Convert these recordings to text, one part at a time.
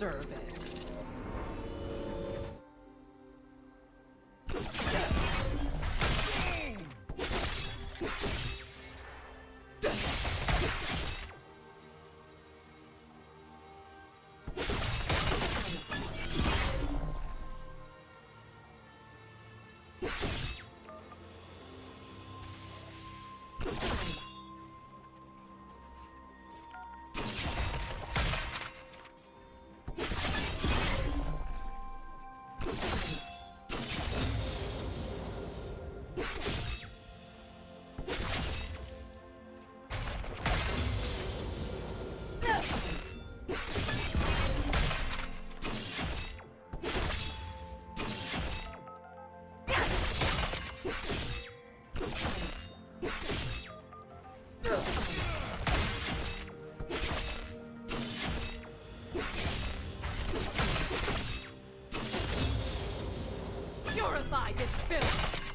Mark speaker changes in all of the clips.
Speaker 1: service. Purify this filth!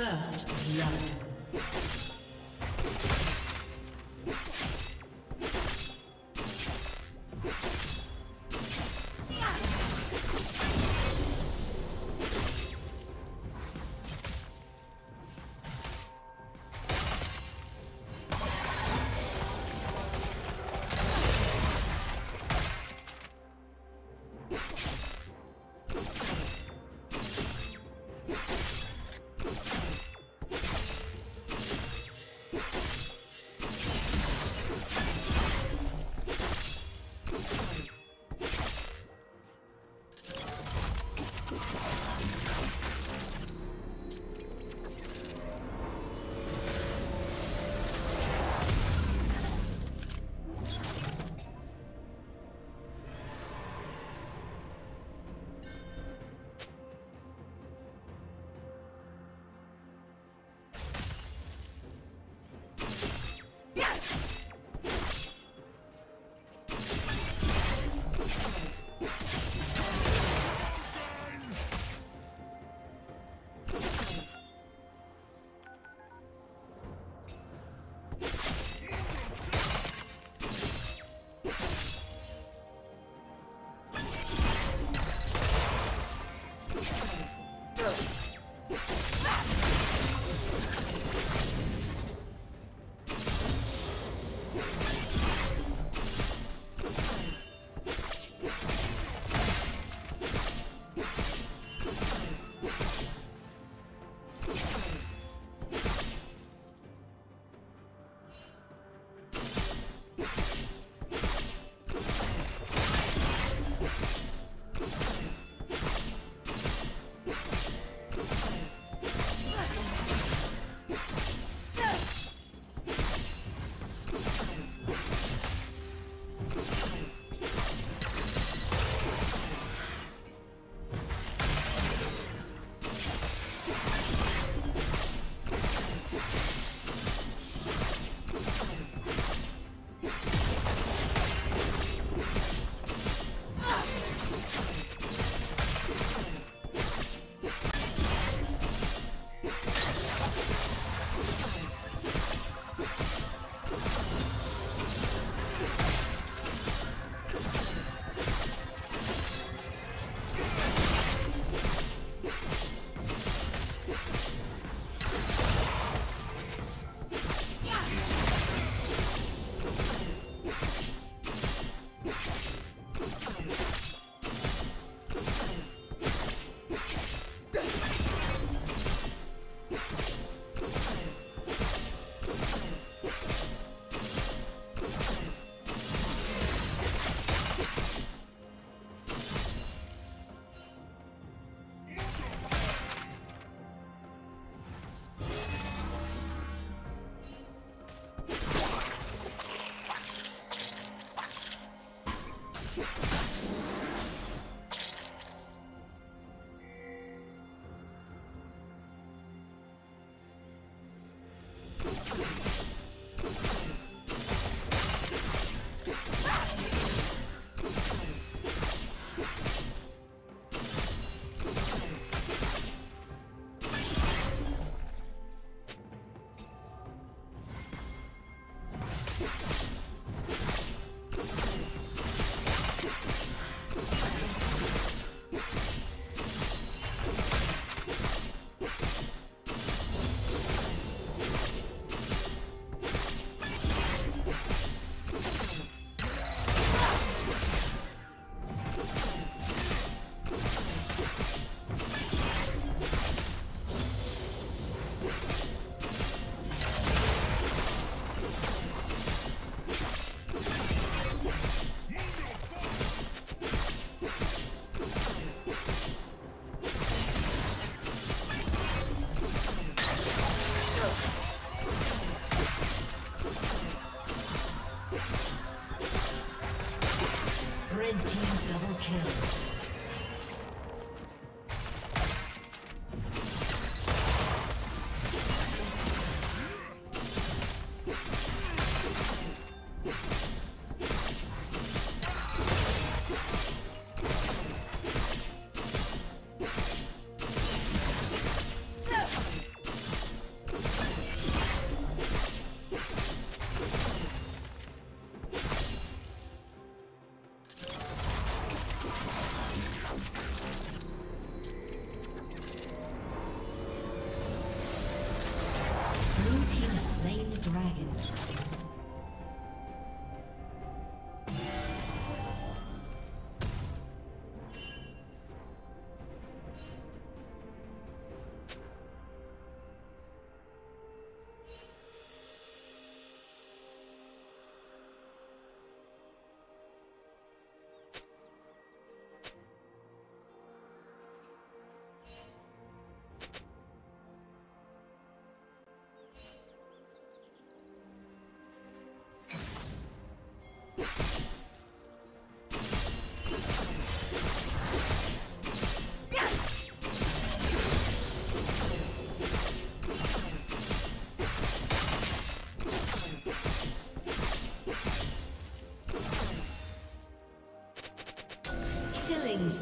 Speaker 2: First blood.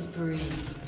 Speaker 2: Spree.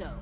Speaker 1: Overclocking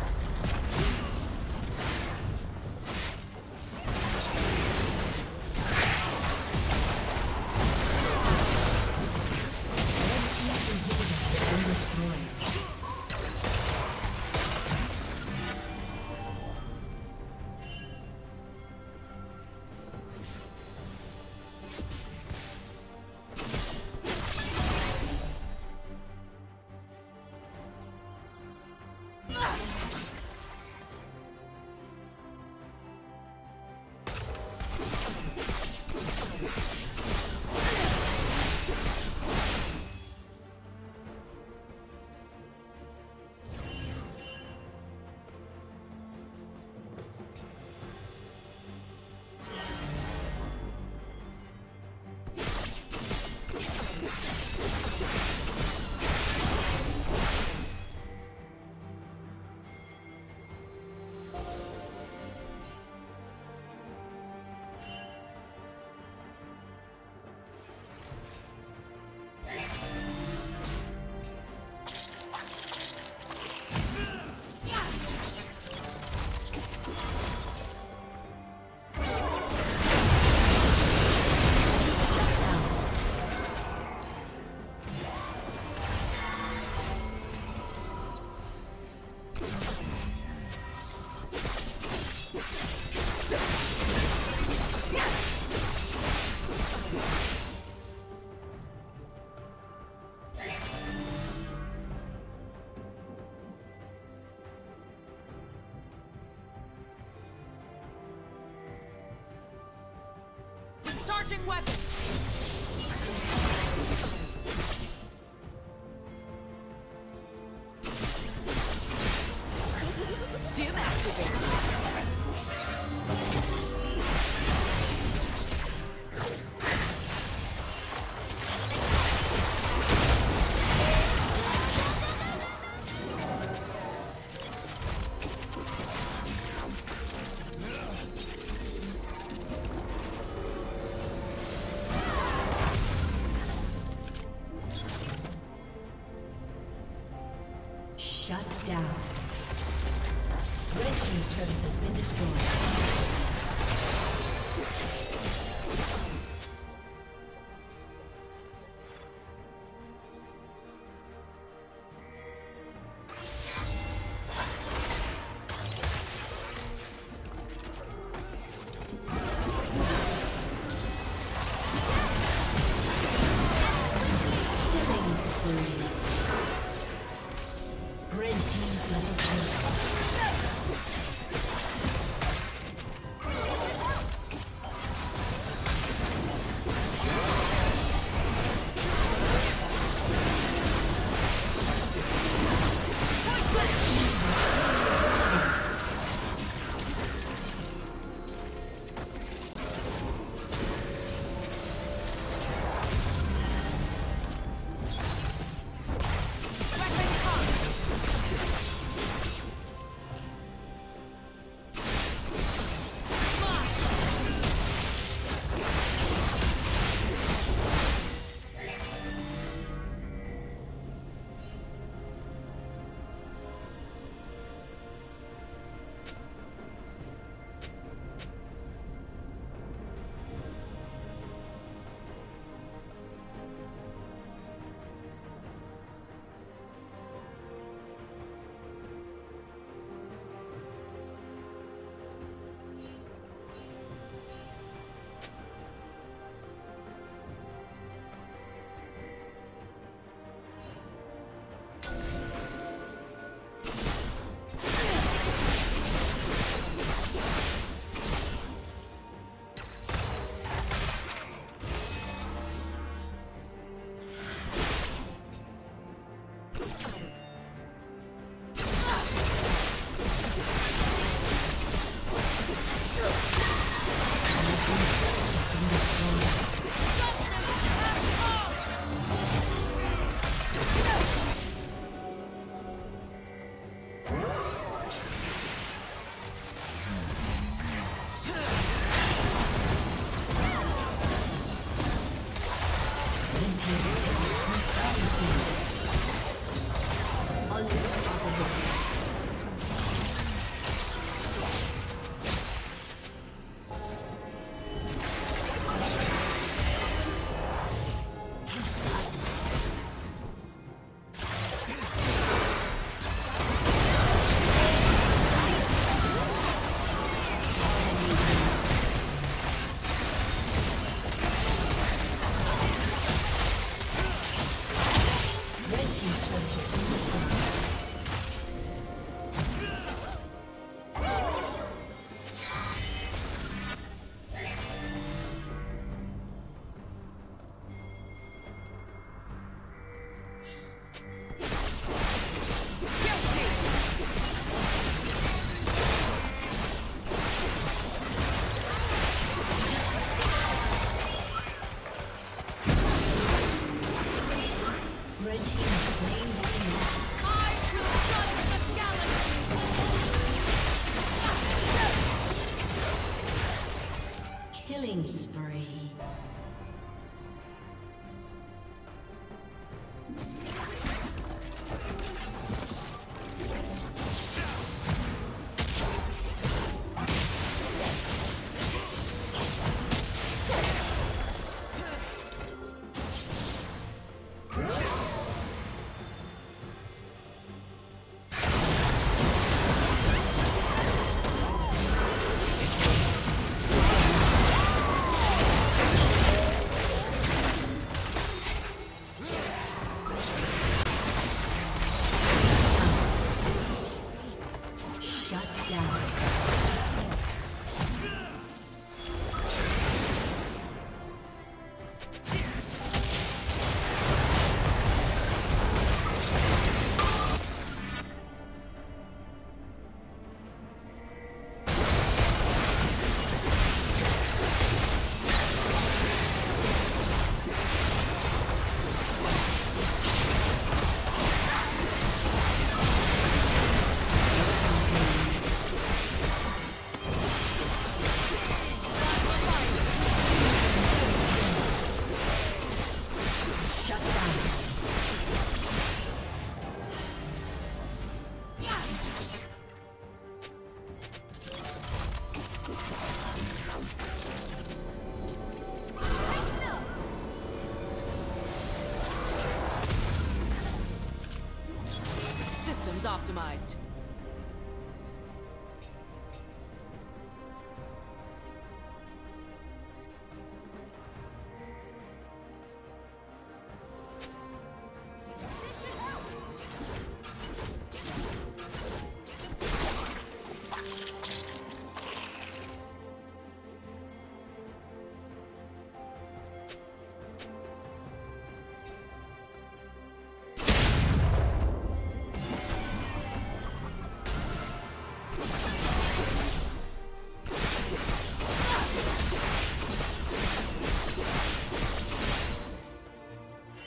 Speaker 1: Optimized.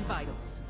Speaker 1: Boosting vitals.